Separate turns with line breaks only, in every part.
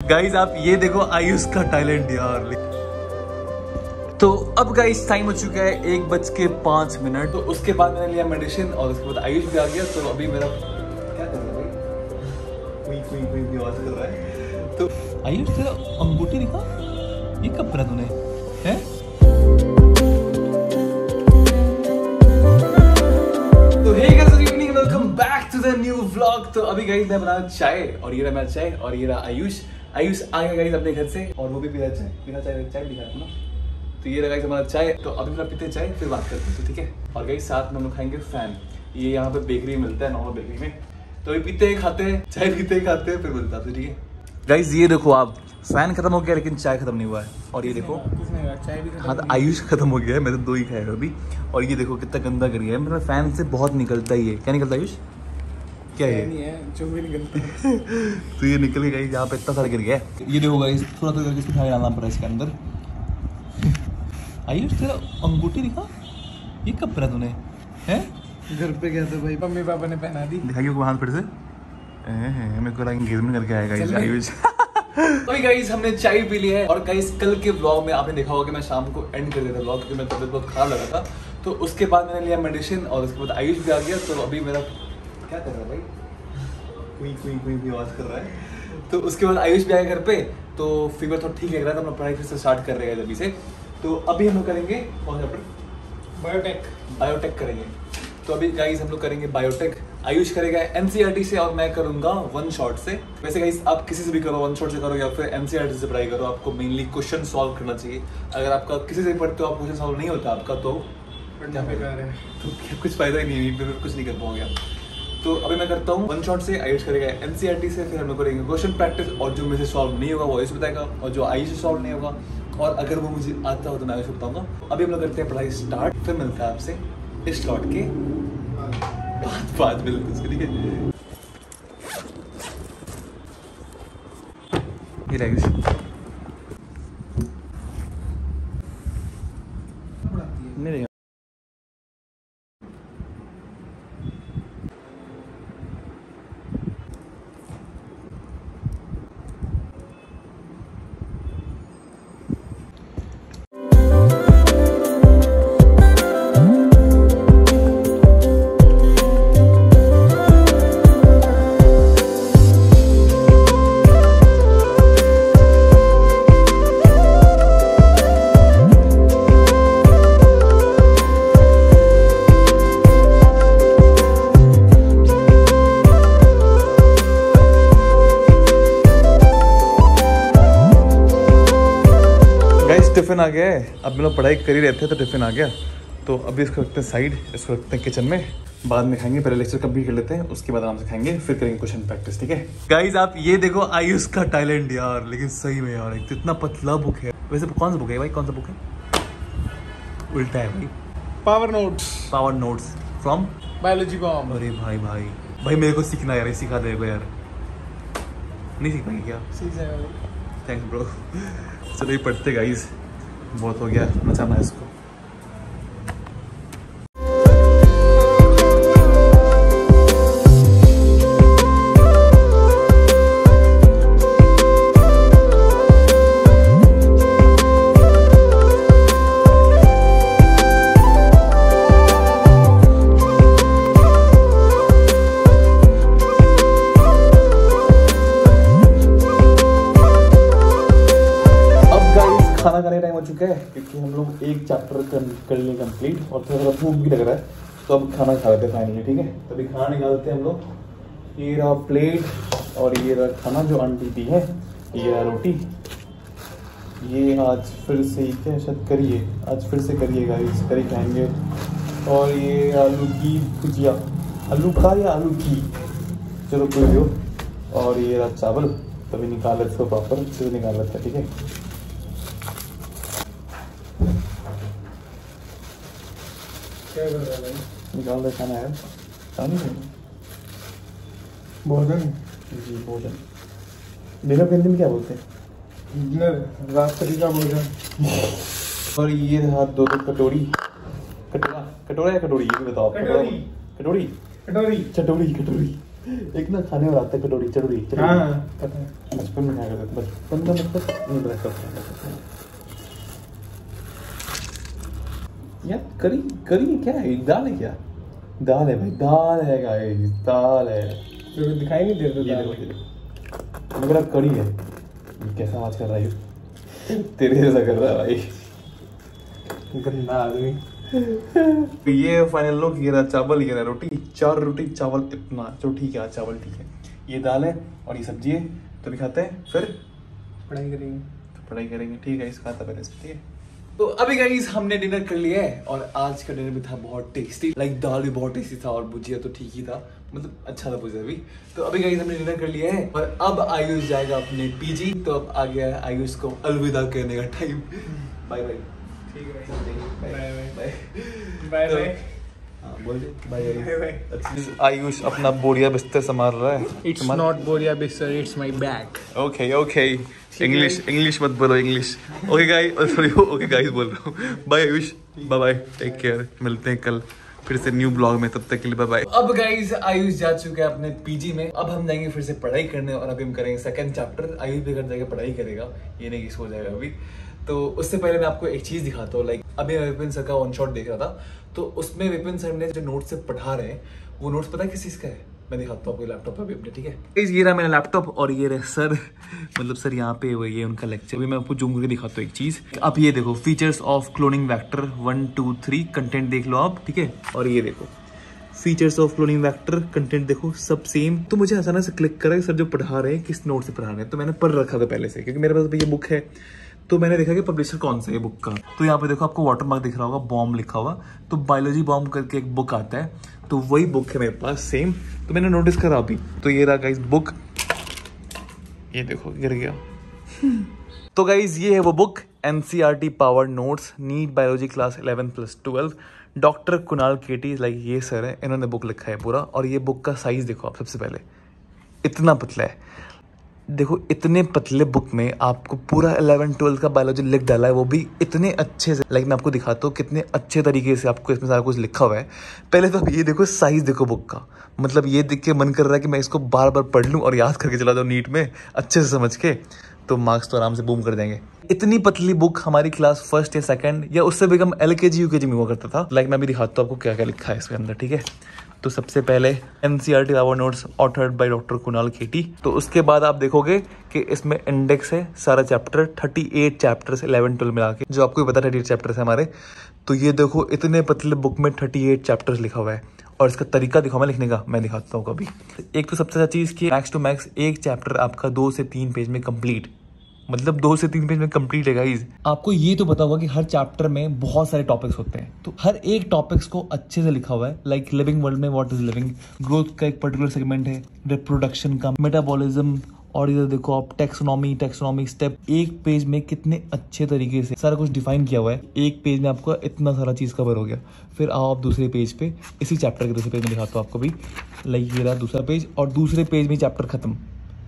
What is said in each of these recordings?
Guys आप ये देखो, आयुष का टैलेंट यार। तो अब गाइस टाइम हो चुका है एक बज के पाँच मिनट। तो उसके बाद मैंने लिया मेडिसिन और उसके बाद आयुष भी आ गया तो अभी मेरा क्या कर रहा है तो आयुष, तेरा अंगूठी दिखा। ये कब करा तूने? तो न्यू व्लॉग तो अभी गाइस मैं बना चाय और ये रहा मेरा चाय और ये रहा आयुष। आयुष आ गया गाइस अपने घर से, और वो भी पी रहा चाय, बिना चाय चाय दिखा रहा ना। तो ये रहा गाइस हमारा चाय तो अभी मैं पीते चाय, फिर बात करते हैं तो ठीक है? और गाइस साथ में हम लोग खाएँगे फ़ैन ये यहाँ पे बेकरी मिलता है नॉर्मल बेकरी में। तो अभी पीते हैं, खाते हैं, चाय पीते हैं, खाते हैं, फिर मिलता है तो ठीक है? गाइस ये देखो आप फ़ैन खत्म हो गया, लेकिन चाय खत्म नहीं हुआ है। और ये देखो
भी
हाँ तो आयुष खत्म हो गया है मैं तो दो ही खाया अभी। और ये देखो कितना गंदा कर गया है, मेरा फ़ैन से बहुत निकलता ही है क्या निकलता है आयुष? क्या
नहीं है जो भी निकलता है
तो ये निकल गया यहाँ पे इतना सारा गिर गया। ये देखो गाइस थोड़ा थोड़ा करके इसको उठा डालना पड़ा इसके अंदर। आयुष तेरा अंगूठी दिखा। ये कब करा तूने? हैं?
घर पे गया था भाई। मम्मी पापा ने पहना दी।
दिखाइए को हाथ फिर से। मेरे को एंगेजमेंट करके आएगा
चल।
तो गाइस हमने चाय पी ली है और गाइस कल के व्लॉग में आपने देखा होगा कि मैं शाम को एंड कर देता व्लॉग क्योंकि मेरी तबीयत बहुत खराब लगा था। तो उसके बाद मैंने लिया मेडिसिन और उसके बाद आयुष भी आ गया तो अभी मेरा क्या कर रहा है भाई? कुई कुई कुई की आवाज़ कर रहा है। तो उसके बाद आयुष भी आया घर पे तो फीवर थोड़ा ठीक लग रहा था हम लोग पढ़ाई फिर से स्टार्ट कर रहे हैं अभी से। तो अभी हम लोग करेंगे कौन सा
बायोटेक
बायोटेक करेंगे। तो अभी गाइस हम लोग करेंगे बायोटेक आयुष करेगा एनसीईआरटी से और मैं करूँगा वन शॉट से। वैसे गाइस आप किसी से भी करो वन शॉट से करो या फिर एनसीईआरटी से पढ़ाई करो आपको मेनली क्वेश्चन सॉल्व करना चाहिए। अगर आपका किसी से पढ़ते हो आप क्वेश्चन सॉल्व नहीं होता आपका तो क्या फ़ायदा
बेकार है।
तो कुछ फ़ायदा ही नहीं है कुछ नहीं कर पाओगे आप। तो अभी मैं करता हूँ वन शॉट से आयुष करेगा एनसीईआरटी से फिर हम लोग करेंगे क्वेश्चन प्रैक्टिस और जो मुझे सॉल्व नहीं होगा वो आयुष बताएगा और जो आयुष सॉल्व नहीं होगा और अगर वो मुझे आता हो तो मैं आयुष बताऊँगा। अभी हम लोग करते हैं पढ़ाई स्टार्ट फिर मिलता है आपसे इस लौट के बाद बाद मिलते हैं ठीक है। नहीं गाइस टिफ़िन आ गया है। अब हम लोग पढ़ाई कर ही रहे थे तो टिफ़िन आ गया। तो अभी इसको रखते हैं साइड इसको रखते हैं किचन में। बाद में खाएँगे पहले लेक्चर कंप्लीट कर लेते हैं उसके बाद आराम से खाएँगे फिर करेंगे क्वेश्चन प्रैक्टिस ठीक है? गाइस आप ये देखो आयुष का टैलेंट यार लेकिन सही में यार तो इतना पतला बुक है। वैसे कौन सा बुक है भाई? कौन सा बुक है? उल्टा है भाई।
Power notes
power notes from
biology bomb
अरे भाई भाई। भाई मेरे को सीखना यार सिखा देगा यार। नहीं सीख पाएँगे क्या?
सीख जाएगा
थैंक्स ब्रो चलो ये पढ़ते गाइस बहुत हो गया नचाना इसको। हो चुका है क्योंकि हम लोग एक चैप्टर कर, लिए कंप्लीट और थोड़ा थोड़ा भूख भी लग रहा है। तो अब खाना खा लेते हैं फाइनली ठीक है? तो अभी खाना निकालते हैं हम लोग। ये रहा प्लेट और ये रहा खाना जो आंटी दी है ये रहा रोटी। ये आज फिर से क्या शायद करिए आज फिर से करिए गाइस करी खाएँगे। और ये आलू की भुजिया। आलू का या आलू की? चलो कोई हो। और ये रहा चावल। तभी निकाल लेते इसको प्रॉपर अच्छे से निकाल लेते हैं ठीक है?
क्या कर रहा है भाई
निकाल दे खाना है है
भोजन?
जी भोजन। डिनर को हिंदी में क्या बोलते हैं?
डिनर रात्रि का भोजन।
और ये रहा दो दो कटोरी। कटोरा? कटोरा या कटोरी? ये बताओ
कटोरी।
कटोरी?
कटोरी।
चटोरी कटोरी। एक ना खाने में आता है कटोरी चटोरी।
हाँ है।
बचपन में खाया करते बचपन में मतलब नहीं रखा था यार करी करी क्या है? दाल है क्या? दाल है भाई दाल है गाइस दाल है।
तो दिखाई नहीं देता
ये देखो, ये देखो। मेरा कड़ी है। ये कैसा आवाज़ कर रहा है? तेरे जैसा कर रहा है भाई।
गंदा आदमी।
तो ये फाइनल लुक ये रहा चावल ये रहा रोटी। चार रोटी चावल इतना। जो ठीक है चावल ठीक है। ये दाल है और ये सब्ज़ी है। तो भी खाते हैं फिर
पढ़ाई करेंगे।
तो पढ़ाई करेंगे। ठीक है इस खाता पहले ठीक है। तो अभी गाइज़ हमने डिनर कर लिया है और आज का डिनर भी था बहुत टेस्टी लाइक दाल भी बहुत टेस्टी था और भुजिया तो ठीक ही था मतलब अच्छा था भुजिया भी। तो अभी गाइज़ हमने डिनर कर लिया है और अब आयुष जाएगा अपने पीजी तो अब आ गया है आयुष को अलविदा कहने का टाइम बाय बाय
ठीक है
bye
bye bye
bye Ayush अपना बोरिया बिस्तर संभाल रहा है।
इट्स नॉट बोरिया बिस्तर it's my bag
okay okay English English मत बोलो English okay guys sorry okay guys बोल रहा हूँ। Bye Ayush. Bye bye take care मिलते हैं कल फिर से न्यू ब्लॉग में। तब तक के लिए बाय बाय अब गाइस आयुष जा चुके हैं अपने पीजी में। अब हम जाएँगे फिर से पढ़ाई करने और अभी हम करेंगे सेकंड चैप्टर आयुष भी घर जाके पढ़ाई करेगा ये नहीं सो जाएगा अभी। तो उससे पहले मैं आपको एक चीज़ दिखाता हूँ लाइक अभी मैं विपिन सर का वन शॉट देख रहा था तो उसमें विपिन सर ने जो नोट से पढ़ा रहे हैं, वो नोट्स पता है किस चीज़ का है? मैं दिखाता हूँ आपको लैपटॉप पे भी अपने, ठीक है? ये रहा मेरा लैपटॉप और ये रहे सर मतलब सर यहाँ पे ये उनका लेक्चर अभी मैं आपको जूम करके दिखाता हूँ एक चीज़। आप ये देखो features of cloning vector one two three content देख लो आप, ठीक है? और ये देखो features of cloning vector content देखो, सब सेम तो मुझे अचानक से क्लिक करा, सर जो पढ़ा रहे हैं, किस नोट से पढ़ा रहे हैं? तो मैंने पढ़ रखा था पहले से, क्योंकि मेरे पास ये बुक है। तो मैंने देखा कि पब्लिशर कौन सा है बुक का? तो यहाँ पे देखो आपको वाटरमार्क दिख रहा होगा बॉम्ब लिखा हुआ। तो बायोलॉजी बॉम्ब करके एक बुक आता है। तो वही बुक है मेरे पास सेम तो मैंने नोटिस करा अभी। तो ये रहा गाइस बुक ये देखो गिर गया। तो गाइज़ ये है वो book NCERT power notes NEET biology class 11 plus 12 doctor Kunal KT like ये सर है इन्होंने बुक लिखा है पूरा। और ये बुक का साइज़ देखो आप सबसे पहले। इतना पतला है। देखो, इतने पतले बुक में आपको पूरा 11 12 का बायोलॉजी लिख डाला है, वो भी इतने अच्छे से। लाइक मैं आपको दिखाता हूँ कितने अच्छे तरीके से आपको इसमें सारा कुछ लिखा हुआ है। पहले तो आप ये देखो साइज़ देखो बुक का। मतलब ये देख के मन कर रहा है कि मैं इसको बार बार पढ़ लूँ और याद करके चला जाऊँ नीट में, अच्छे से समझ के तो मार्क्स तो आराम से बूम कर देंगे। इतनी पतली बुक हमारी क्लास फ़र्स्ट या सेकंड या उससे भी कम एल के जी यू के जी में हुआ करता था। लाइक मैं भी दिखाता हूँ आपको क्या क्या लिखा है इसके अंदर, ठीक है? तो सबसे पहले N C R T our notes authored by doctor Kunal KT तो उसके बाद आप देखोगे कि इसमें इंडेक्स है सारा chapter thirty eight chapters eleven twelve मिला के, जो आपको पता थर्टी एट चैप्टर्स है हमारे। तो ये देखो, इतने पतले बुक में थर्टी एट चैप्टर्स लिखा हुआ है। और इसका तरीका दिखाओ मैं, लिखने का, मैं दिखाता हूँ कभी। एक तो सबसे अच्छा चीज़ की मैक्स टू मैक्स एक चैप्टर आपका दो से तीन पेज में कंप्लीट मतलब दो से तीन पेज में कंप्लीट है गाइज़ आपको ये तो पता होगा कि हर चैप्टर में बहुत सारे टॉपिक्स होते हैं। तो हर एक टॉपिक्स को अच्छे से लिखा हुआ है। लाइक लिविंग वर्ल्ड में व्हाट इज़ लिविंग ग्रोथ का एक पर्टिकुलर सेगमेंट है। रिप्रोडक्शन का मेटाबॉलिज्म और इधर देखो आप टेक्सोनॉमी टेक्सोनॉमी स्टेप एक पेज में कितने अच्छे तरीके से सारा कुछ डिफाइन किया हुआ है। एक पेज में आपको इतना सारा चीज़ कवर हो गया। फिर आओ आप दूसरे पेज पे। इसी चैप्टर के दूसरे पेज में दिखाता हूँ आपको भी। लाइक ये रहा दूसरा पेज और दूसरे पेज में चैप्टर खत्म।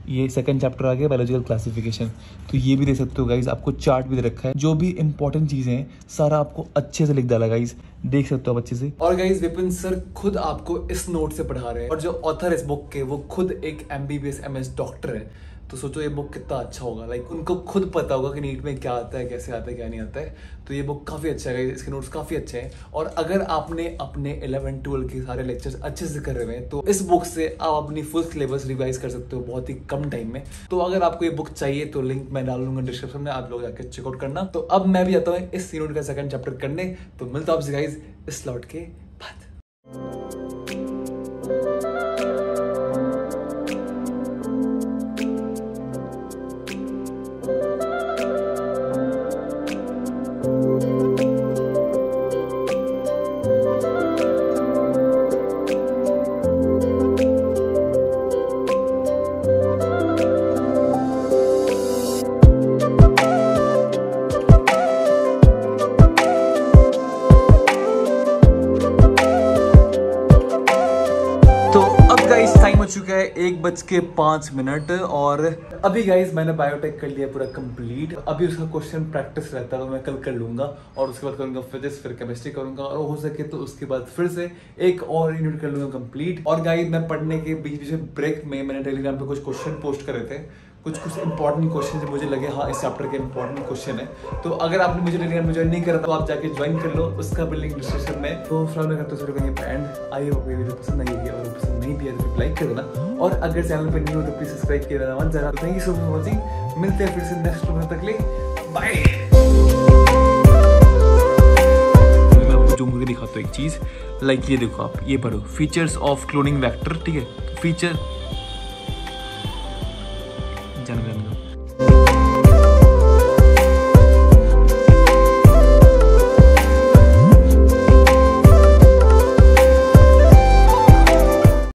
ये सेकंड चैप्टर आ गया बायोलॉजिकल क्लासिफिकेशन तो ये भी दे सकते हो गाइज़ आपको चार्ट भी दे रखा है। जो भी इंपॉर्टेंट चीज़ें हैं, सारा आपको अच्छे से लिख डाला गाइज़ देख सकते हो आप अच्छे से। और गाइज़ विपिन सर खुद आपको इस नोट से पढ़ा रहे हैं। और जो ऑथर इस बुक के, वो खुद एक M B B S M S doctor है। तो सोचो ये बुक कितना अच्छा होगा। लाइक उनको खुद पता होगा कि नीट में क्या आता है, कैसे आता है, क्या नहीं आता है। तो ये बुक काफ़ी अच्छा है, इसके नोट्स काफ़ी अच्छे हैं। और अगर आपने अपने 11 ट्वेल्व के सारे लेक्चर्स अच्छे से कर रहे हैं तो इस बुक से आप अपनी फुल सिलेबस रिवाइज कर सकते हो बहुत ही कम टाइम में। तो अगर आपको ये बुक चाहिए तो लिंक मैं डाल दूँगा डिस्क्रिप्शन में, आप लोग जाकर चेकआउट करना। तो अब मैं भी आता हूँ इस यूनिट का सेकंड चैप्टर करने। तो मिलता हूँ आपसे गाइज़ इस लॉट के बज के पाँच मिनट और अभी गाइज़ मैंने बायोटेक कर लिया पूरा कंप्लीट अभी उसका क्वेश्चन प्रैक्टिस रहता है तो मैं कल कर लूँगा और उसके बाद करूँगा फिजिक्स फिर केमिस्ट्री करूँगा और हो सके तो उसके बाद फिर से एक और यूनिट कर लूँगा कंप्लीट और गाइज़ मैं पढ़ने के बीच बीच में ब्रेक में मैंने टेलीग्राम पे कुछ क्वेश्चन पोस्ट करे थे। कुछ कुछ इंपॉर्टेंट क्वेश्चन मुझे लगे हाँ इस चैप्टर के इंपॉर्टेंट क्वेश्चन है। तो अगर आपने मुझे टेलीग्राम में ज्वाइन नहीं करा तो आप जाके ज्वाइन कर लो, उसका भी लिंक डिस्क्रिप्शन में। तो फ़िलहाल मैं करता हूँ वीडियो का एंड आई होप वीडियो पसंद आई होगी अगर पसंद नहीं भी है तो लाइक कर देना और अगर चैनल पे नहीं हो तो प्लीज़ सब्सक्राइब किया देना मत जाना। Thank you so much watching मिलते हैं फिर से नेक्स्ट वीडियो तक ले। बाय दिखाता हूँ एक चीज़ लाइक ये देखो आप, ये पढ़ो। फीचर्स ऑफ़ क्लोनिंग वेक्टर ठीक है? फीचर ಜನಗಣತಿ